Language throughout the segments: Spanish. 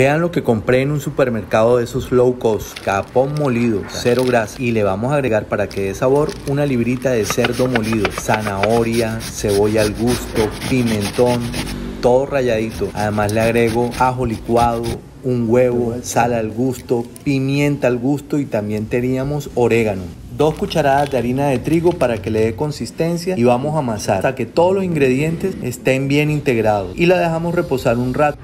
Vean lo que compré en un supermercado de esos low cost, capón molido, cero grasa. Y le vamos a agregar para que dé sabor una librita de cerdo molido, zanahoria, cebolla al gusto, pimentón, todo rayadito. Además le agrego ajo licuado, un huevo, sal al gusto, pimienta al gusto y también teníamos orégano. Dos cucharadas de harina de trigo para que le dé consistencia y vamos a amasar hasta que todos los ingredientes estén bien integrados y la dejamos reposar un rato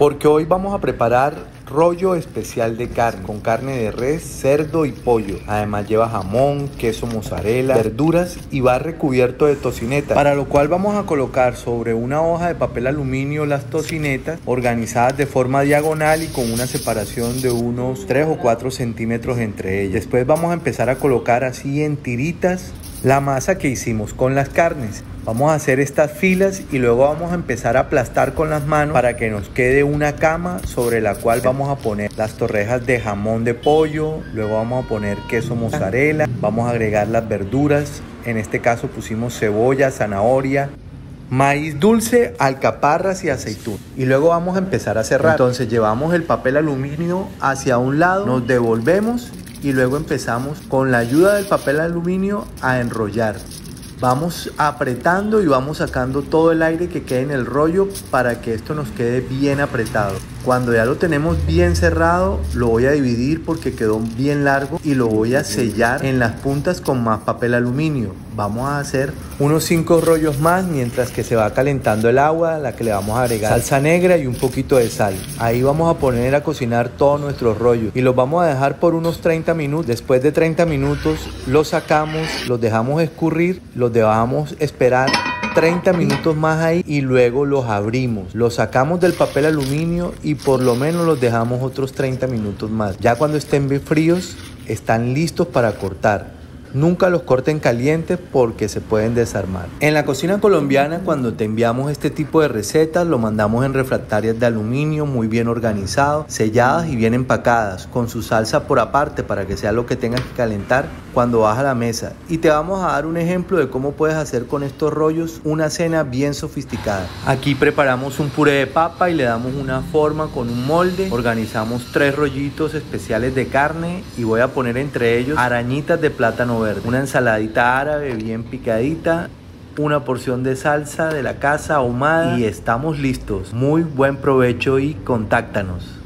porque hoy vamos a preparar rollo especial de carne con carne de res, cerdo y pollo. Además lleva jamón, queso mozzarella, verduras y va recubierto de tocineta, para lo cual vamos a colocar sobre una hoja de papel aluminio las tocinetas organizadas de forma diagonal y con una separación de unos 3 o 4 centímetros entre ellas. Después vamos a empezar a colocar así en tiritas la masa que hicimos con las carnes. Vamos a hacer estas filas y luego vamos a empezar a aplastar con las manos para que nos quede una cama sobre la cual vamos a poner las torrejas de jamón de pollo, luego vamos a poner queso mozzarella, vamos a agregar las verduras, en este caso pusimos cebolla, zanahoria, maíz dulce, alcaparras y aceitún. Y luego vamos a empezar a cerrar. Entonces llevamos el papel aluminio hacia un lado, nos devolvemos y luego empezamos con la ayuda del papel aluminio a enrollar. Vamos apretando y vamos sacando todo el aire que quede en el rollo para que esto nos quede bien apretado. Cuando ya lo tenemos bien cerrado, lo voy a dividir porque quedó bien largo y lo voy a sellar en las puntas con más papel aluminio. Vamos a hacer unos 5 rollos más mientras que se va calentando el agua, la que le vamos a agregar salsa negra y un poquito de sal. Ahí vamos a poner a cocinar todos nuestros rollos y los vamos a dejar por unos 30 minutos. Después de 30 minutos los sacamos, los dejamos escurrir, los dejamos esperar 30 minutos más ahí y luego los abrimos. Los sacamos del papel aluminio y por lo menos los dejamos otros 30 minutos más. Ya cuando estén bien fríos, están listos para cortar. Nunca los corten calientes porque se pueden desarmar. En la cocina colombiana cuando te enviamos este tipo de recetas lo mandamos en refractarias de aluminio muy bien organizado, selladas y bien empacadas, con su salsa por aparte para que sea lo que tengas que calentar cuando vas a la mesa. Y te vamos a dar un ejemplo de cómo puedes hacer con estos rollos una cena bien sofisticada. Aquí preparamos un puré de papa y le damos una forma con un molde. Organizamos tres rollitos especiales de carne y voy a poner entre ellos arañitas de plátano Una ensaladita árabe bien picadita una porción de salsa de la casa ahumada y estamos listos. Muy buen provecho y contáctanos.